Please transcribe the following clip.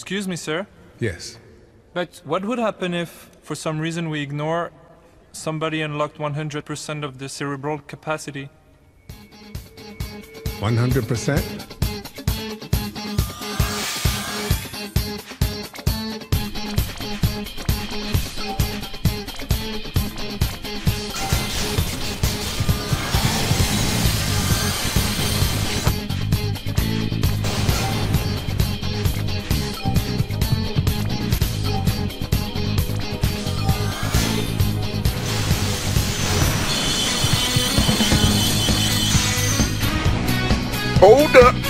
Excuse me, sir. Yes. But what would happen if, for some reason, we ignore somebody unlocked 100% of the cerebral capacity? 100%? Hold up.